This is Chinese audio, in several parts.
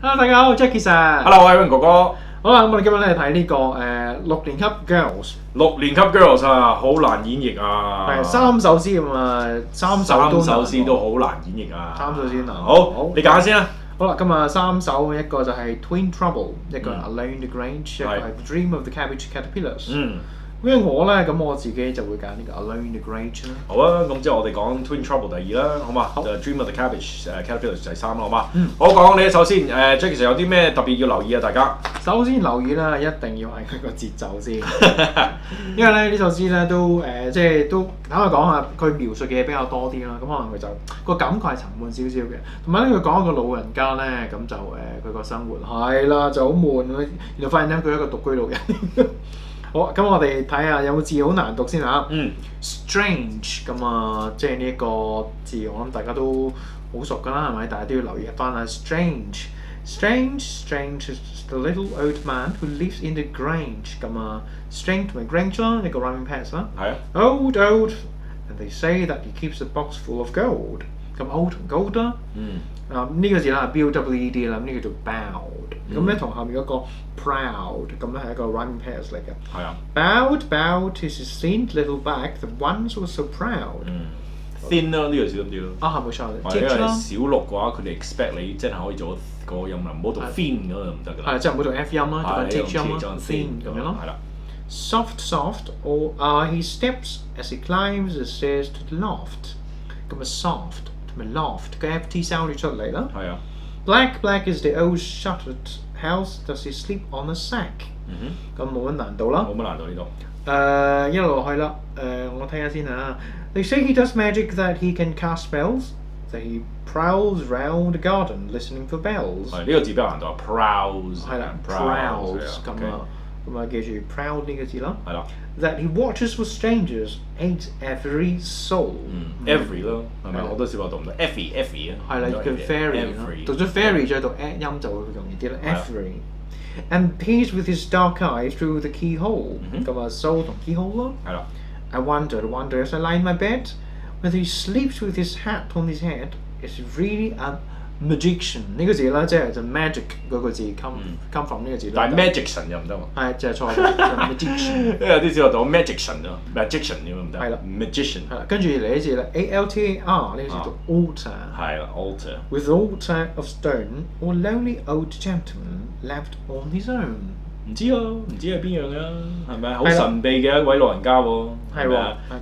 Hello，大家好，Jackie sir。Hello，我係 Aaron 哥哥。好啦，咁我哋今日咧睇呢個誒六年级 girls，六年级 girls 啊，好難演繹啊。係三首詩咁啊，三首首詩都好難演繹啊。三首詩難好好，你揀下先啦。好啦，今日三首一個就係 Twin Trouble，一個係嗯 Alone the Grange，一個係係 Dream of the Cabbage Caterpillars。嗯，因為我咧咁我自己就會揀呢個 Alone in the 啦。好啊，咁之後我哋講 Twin Trouble 第二啦，好嘛？就 Dream of the Cabbage 誒 Caterpillars 第三啦，好嘛？嗯好講你首先。誒 Jack 其實有啲咩特別要留意啊？大家。首先留意啦，一定要係佢個節奏先，因為咧呢首詩咧都誒、呃即係都坦白講下，佢描述嘅嘢比較多啲啦，咁可能佢就個感覺係沉悶少少嘅，同埋咧佢講一個老人家咧，咁就誒佢個生活係啦就好悶，原來發現咧佢係一個獨居老人。好，咁我哋睇下有冇字好難讀先嚇。嗯 Strange 咁啊，即係呢一個字，我諗大家都好熟㗎啦，係咪？大家都要留意翻啦。Strange, strange, strange is the little old man who lives in the Grange 咁啊，strange 同埋 Grange 啦，呢個 rhyming pairs 啦。係啊。Old, old, and they say that he keeps a box full of gold。咁 old 同 gold 啦。嗯。啊呢个字啦，B O W E D 啦，咁呢个叫做 bowed。咁咧同下面嗰个 proud 咁咧系一个 rhyming pairs 嚟嘅。系啊。 Bowed, bowed is his thin little back that once was so proud。嗯。thin 啦，呢个小心啲咯。啊，系冇错，或者系积啦，小六嘅话，佢哋 expect 你真系可以做个音啦，唔好读系 thin 嗰个就唔得㗎啦。系即系唔好做 F 音啦，做紧系 T 音啦做紧，thin 咁样咯。系啦。 Soft, soft, or uh, he steps as he climbs the stairs to the loft。咁啊，soft 同埋 loft 个 F T sound 要出嚟啦。系啊。 Black, black is the old shuttered house. Does he sleep on a sack？嗯咁冇乜难度啦哼，。冇乜难度呢度。诶一路落去啦。诶我睇下先啊。They say he does magic that he can cast spells. That he prowls round the garden listening for bells. 系呢个字比较难读啊，prowls 系啦 prowls ，prowls 咁啊， 咁啊记住 proud 呢个字啦。系啦， That he watches for strangers, ain't every soul。嗯，every 咯，系咪系啦好多小朋友读唔到，every every 啊，系啦，叫 fairy 啦， every 读咗 fairy 再读 a 音就会容易啲啦。系啦 Every and peers with his dark eye through the keyhole。嗯哼咁啊，soul 同 keyhole 咯。系啦， I wondered, wonder as I lie in my bed whether he sleeps with his hat on his head. Is he really a magician？呢個字啦，即係就 magic 嗰個字 come 嗯 come from 呢個字啦。但係 magician 又唔得喎。係就係錯嘅，就 magician。有啲小學讀 magician 啊，magician 咁樣唔得。係啦，magician 係啦，跟住嚟呢字咧，A L T A R 呢個字讀 altar。係啦，altar。With altar of stone, or lonely old gentleman left on his own。唔知啊，唔知係邊樣啊，係咪好神秘嘅一位老人家喎？係喎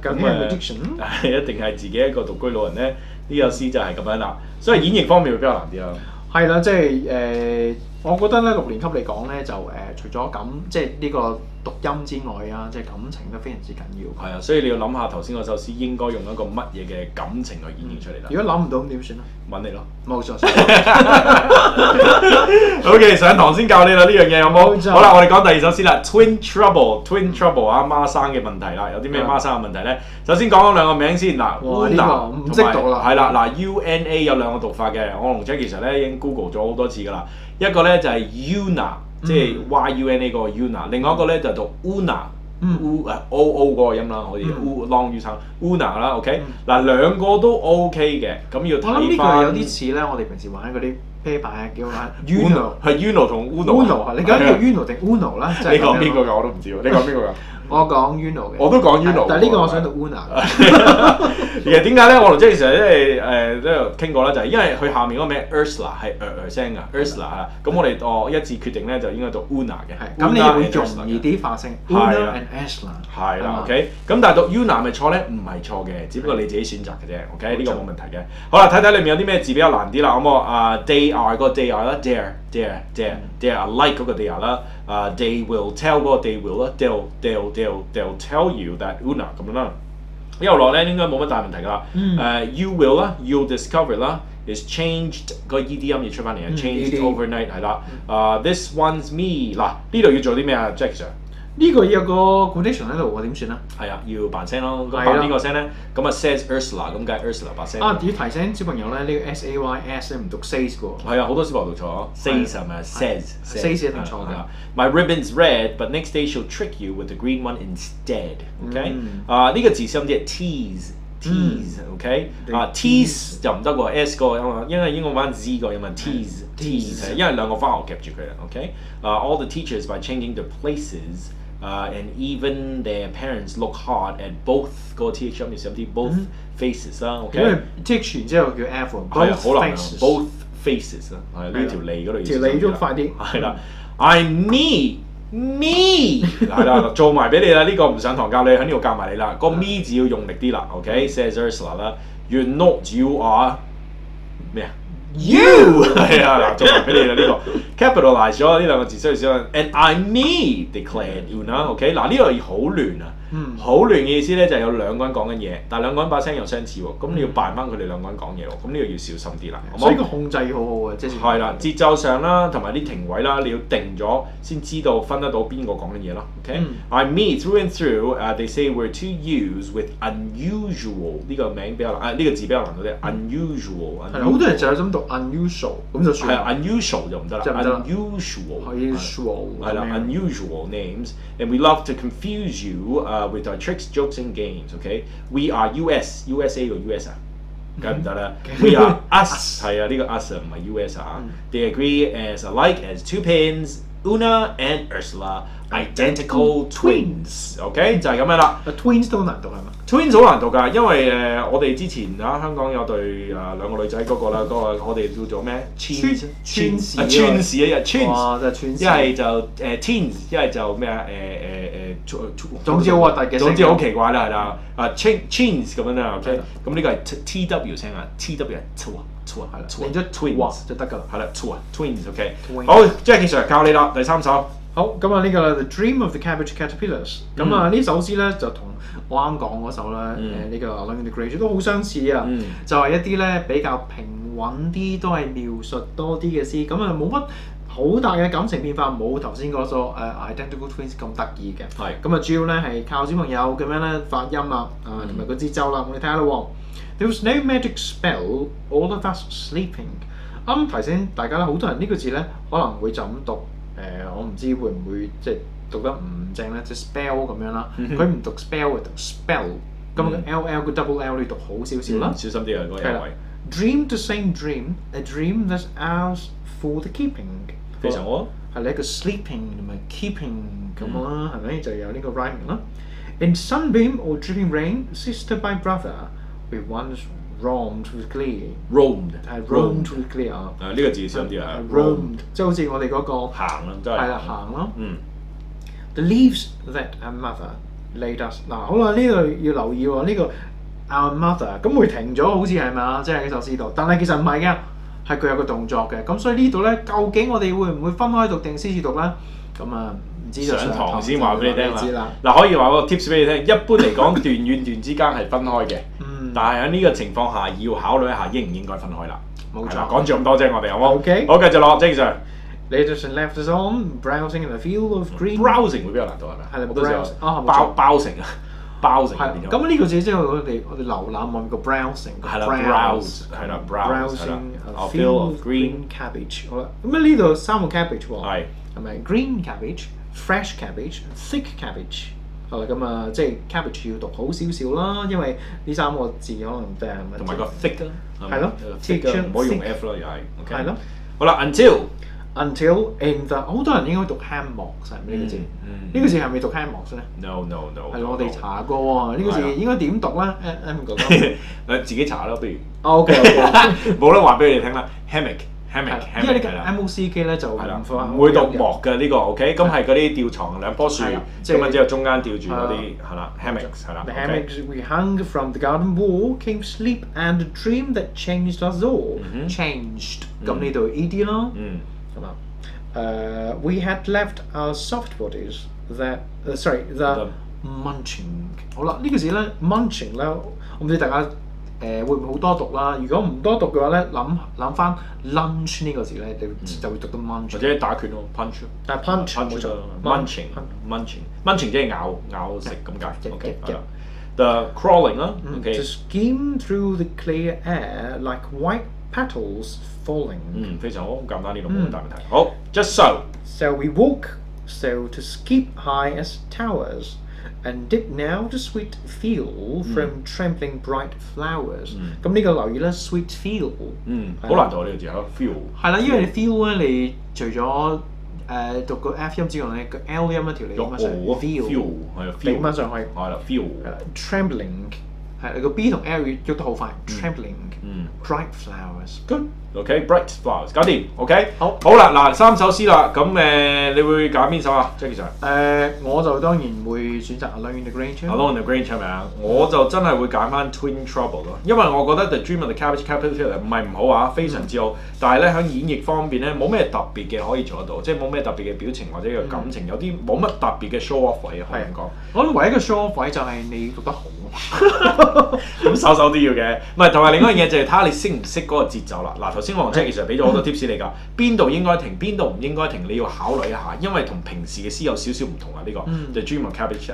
咁啊 magician？係一定係自己一個獨居老人咧？呢個詩就係咁樣啦，所以演繹方面會比較難啲咯。係啦，即係誒、我覺得咧六年級嚟講咧就誒、呃除咗感，即係呢個讀音之外啊，即係感情都非常之緊要。係啊，所以你要諗下頭先嗰首詩應該用一個乜嘢嘅感情去演繹出嚟啦。如果諗唔到咁點算啊？揾你咯。冇錯，OK，上堂先教你啦呢樣嘢有冇？好啦，我哋講第二首詩啦，Twin Trouble，Twin Trouble 啊，孖生嘅問題啦，有啲咩嗯孖生嘅問題咧？首先講咗兩個名先嗱，Una 唔識讀啦係啦，嗱 U N A 有兩個讀法嘅，我同 Jack 其實咧已經 Google 咗好多次噶啦，一個咧就係 Una，即係 Y U N A 嗰個 Una，另外一個咧就讀 Una。嗯 U 誒 O O 嗰個音啦，好似嗯 U long U 生 Una 啦，OK，嗱兩個都 OK 嘅，咁要睇翻個有啲似咧，我哋平時玩嗰啲啤牌啊，叫玩 Uno 係 Uno 同 Uno 啊 Uno 係你講叫 Uno 定 Uno 啦？你講邊個㗎？我都唔知喎。你講邊個㗎？我講 Uno 嘅。我都講 Uno 但係呢個我想讀 Una。其實點解咧？我同 Jason 即係誒都有傾過啦，就係因為佢下面嗰個名 Ursula 係呃呃聲㗎，Ursula 啊，咁我哋哦一致決定咧就應該讀 Una 嘅。係咁你會容易。啲發聲。係 Una 啦 and Aslan。係啦啊，OK，咁但係讀 Una 咪錯咧？唔係錯嘅，只不過你自己選擇嘅啫，OK，呢個冇問題嘅。好啦，睇睇裏面有啲咩字比較難啲啦，好冇啊？They are 嗰個 they are 啦，dare dare dare dare are like 嗰個 they are 啦，啊 they will tell 嗰個 they will 啦，they'll they'll they'll they'll tell you that Una 咁樣啦。一路落咧應該冇乜大問題㗎啦。嗯誒 you will 啦，you'll discover 啦，is changed 個 ED 音要出翻嚟啊嗯，changed ED overnight 係啦。啊 this one's me 嗱呢度要做啲咩啊，Jack Sir？呢個有個 condition 喺度喎，點算啊？係啊，要扮聲咯。咁扮邊個聲咧？咁啊 says Ursula，咁梗係 Ursula 把聲。啊，要提醒小朋友咧，呢個 S A Y S 咧唔讀 says 嘅喎。係啊，好多小朋友讀錯，says 係咪？says says 一定錯嘅係啊 My ribbon's red, but next day she'll trick you with the green one instead. OK，嗯啊呢個字小心啲，tease。tease，OK，啊 tease 就唔得喎，s 個音啊，因為英文玩 z 個音啊，tease，tease 因為兩個 vowel 夾住佢啦，OK？啊、all the teachers by changing their places。Uh, and even their parents look hard at both 嗰個 th 入面寫啲 both faces 啦因為，OK？teach 完之後叫 F 係啊，both 好難啊 faces，both faces 啊，係呢條脷嗰度要條脷都快啲係啦，I me me 係啦，做埋俾你啦，呢個唔上堂教你，喺呢度教埋你啦，個 me 字要用力啲啦，OK？Says Ursula 啦，You're not you are 咩啊？You 係啊，嗱，做埋俾你啦呢個 capitalize 咗呢兩個字，所以先 and I me declared Una，OK？嗱呢度好亂啊，嗯好亂嘅意思咧就係有兩個人講緊嘢，但係兩個人把聲又相似喎，咁你要扮翻佢哋兩個人講嘢喎，咁呢個要小心啲啦，所以個？控制好好嘅，即係係啦，節奏上啦，同埋啲停位啦，你要定咗先知道分得到邊個講緊嘢咯。OK，嗯 I me through and through，誒、they say we're to use with unusual 呢個名比較難，誒、呢、個字比較難到啲，unusual。係啦，好多人就係咁讀 unusual 咁就算係啊，unusual 就唔得啦 ，unusual。 ，unusual 系啦咁样，unusual names and we love to confuse you、uh, with our tricks, jokes and games. Okay, we are US, USA 个 US 啊，梗系唔得啦。We are us 系啊，呢个 us 啊唔系 US 啊。They agree as alike as two pins, Una and Ursula, Identical twins. OK，就係咁樣啦。啊 twins 都好難讀係嘛？Twins 好難讀㗎，因為誒、呃我哋之前啊香港有對誒、兩個女仔嗰個啦，嗰、個我哋叫做咩？Twins 啊啊 Twins 啊，Twins。哇，真係 twins 一係就誒 teens，一係就咩啊？誒誒誒，總之好核突嘅聲總之好奇怪啦，係啦，啊 chins 咁樣啦，OK，咁呢個係 T W 聲啊，T W 係 two 啊啊係啦練咗 twins 就得㗎啦。係啦 two 啊 twins，OK，好，Jackie Sir 教你啦，第三首，好，咁啊呢個 The Dream of the Cabbage Caterpillars，咁啊呢首詩咧就同我啱講嗰首咧，誒呢個 Alone in the Great 都好相似啊。嗯，就係一啲咧比較平穩啲，都係描述多啲嘅詩，咁啊冇乜好大嘅感情變化，冇頭先嗰首誒 Identical Twins 咁得意嘅。係。咁啊主要咧係靠小朋友咁樣咧發音啦，啊同埋個節奏啦，我哋睇下啦喎。There was no magic spell, all of us sleeping。啱提醒大家啦，好多人呢個字咧可能會就咁讀，诶、我唔知会唔会即系读得唔正咧，即系 spell 咁样啦。佢唔读 spell，会读 spell。咁个 L L 个 double L 你读好少少啦嗯。小心啲啊嗰个系啦有位， Dream the same dream, a dream that's ours for the keeping。非常好啊，系你一个 sleeping 同埋 keeping 咁啦，系咪就有呢个 rhyming 啦？In sunbeam or dripping rain, sister by brother, we once roamed with glee。roamed 係 roamed with glee 啊誒呢個字小心啲啊，roamed，即係好似我哋嗰個行啦，真係係啦行咯。嗯 The leaves that our mother laid us 嗱，好啦，呢度要留意喎，呢個 our mother 咁會停咗，好似係嘛？即係呢首詩度，但係其實唔係嘅，係佢有個動作嘅。咁所以呢度咧，究竟我哋會唔會分開讀定先至讀咧？咁啊，唔知就上堂先話俾你聽知啦啦。。嗱，可以話個 tips 俾你聽。一般嚟講，段與段之間係分開嘅，嗯，但係喺呢個情況下要考慮一下應唔應該分開啦。冇錯講住咁多啫，我哋好冇 OK 好，繼續落，正常 Later and left is on browsing in a field of green。browsing 會比較難度係咪？係啦包包成啊，包成係變咗。咁呢個字即係我哋我哋瀏覽外面個 browsing 個係啦 browse 係啦 browsing field of green cabbage 好啦，咁啊呢度三個 cabbage 喎，係係咪 green cabbage、fresh cabbage、thick cabbage？好啦，咁啊即係 cabbage 要讀好少少啦，因為呢三個字可能誒同埋個 thick 啦，係咯 thick 啊，唔可以用 F 啦，又係。係咯。好啦，until until in the 好多人應該讀 hammocks 係咪呢個字？呢個字係咪讀 hammocks 咧？no no no，係，我哋查過喎，呢個字應該點讀咧？M 哥哥。誒 自己查啦，不如。OK。冇得話俾你哋聽啦，hammock 係 hammock 啦因為呢個 hammock 係啦 M O C K 咧就係啦，唔唔會讀木嘅呢個，OK，咁係嗰啲吊床兩棵樹，即係之後中間吊住嗰啲係係啦，hammocks 係啦 The hammocks we hung from the garden wall came sleep and a dream that changed us all. Changed 咁呢度 E D 啦，嗯咁啊。誒，we had left our soft bodies that uh, sorry the The- munching。好啦，呢個字咧 munching 咧，我唔知大家誒會唔會好多讀啦？如果唔多讀嘅話咧，諗諗翻 lunch 呢個字咧，你就會讀到 munch。或者打拳咯，punch 咯但係 punch 冇錯咯，munching munching munching 即係咬咬食咁解，OK 一係啦，the crawling 啦，OK To skim through the clear air like white petals falling. 嗯非常好，好簡單呢個冇乜大問題，好，just so。So we walk so to skip high as towers, And dip now the sweet feel from trembling bright flowers。嗯咁呢个留意啦，sweet feel 嗯，系好难读呢个字啊，feel。系啦，因为你 feel 咧，你除咗诶读个 F 音之外咧，个 L 音一条你有咁样上哦 feel， feel 系啊你 feel 咁样上去系啦 feel 系啦，trembling 係你個 B 同 L 喐得好快，trembling 嗯 bright flowers。good OK bright flowers 搞掂 OK 好好啦嗱三首詩啦咁誒你會揀邊首啊 Jackie Sir？誒，我就當然會選擇 Alone in the Grange 啦。Alone in the Grange 係咪啊？我就真係會揀翻 Twin Trouble 咯，因為我覺得 The Dream of the Cabbage Caterpillar 唔係唔好啊，非常之好，但係咧喺演繹方面咧冇咩特別嘅可以做得到，即係冇咩特別嘅表情或者嘅感情，有啲冇乜特別嘅 show off 位啊，可以咁講。我覺得唯一嘅 show off 位就係你讀得好。咁首首都要嘅，唔係同埋另外一樣嘢就係睇下你識唔識嗰個節奏啦。嗱，頭先我同 Jackie 俾咗好多 tips 你㗎，邊度應該停，邊度唔應該停，你要考慮一下，因為同平時嘅詩有少少唔同啊。呢、個、嗯 The Dream of Cabbage 誒、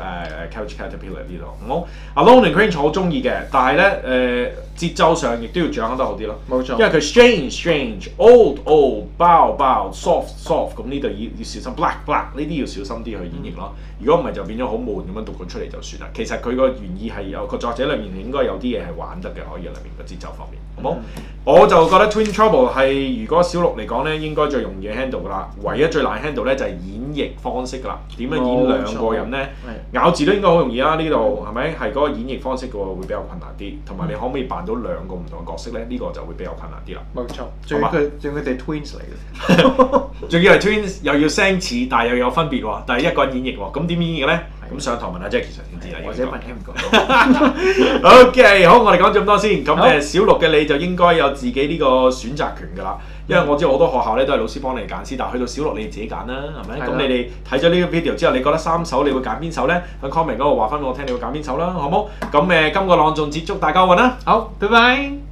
Cabbage Caterpillar 呢度，好 Alone in Grange 我好中意嘅，但係咧誒節奏上亦都要掌握得好啲咯。冇錯因為佢 strange strange old old bow bow soft soft 咁呢度要要小心 black black 呢啲要小心啲去演繹咯。如果唔係就變咗好悶咁樣讀佢出嚟就算啦。其實佢個原意係有個作者裏面應該有啲嘢係玩得嘅，可以喺裏面個節奏方面，好冇？我就覺得 Twin Trouble 係如果小六嚟講咧，應該最容易 handle 噶啦。唯一最難 handle 咧就係演繹方式噶啦。點樣演兩個人咧？咬字都應該好容易啦，呢度係咪？係嗰個演繹方式嘅喎，會比較困難啲。同埋你可唔可以扮到兩個唔同嘅角色咧？呢、個就會比較困難啲啦。冇錯，仲要佢仲要佢哋 twins 嚟嘅。仲要係 twins 又要聲似，但係又有分別喎。但係一個人演繹喎，咁點演繹咧？咁上堂問下 Jackie 先知啦。或者問 M 講。OK，好，我哋講咗咁多先。咁小六嘅你就應該有自己呢個選擇權㗎啦。因為我知好多學校咧都係老師幫你揀先，但係去到小六你自己揀啦，係咪？咁你哋睇咗呢個 video 之後，你覺得三首你會揀邊首咧？喺 comment 嗰度話翻俾我聽，你會揀邊首啦，好冇？咁誒，今個朗誦節祝大家好運啦！好，拜拜。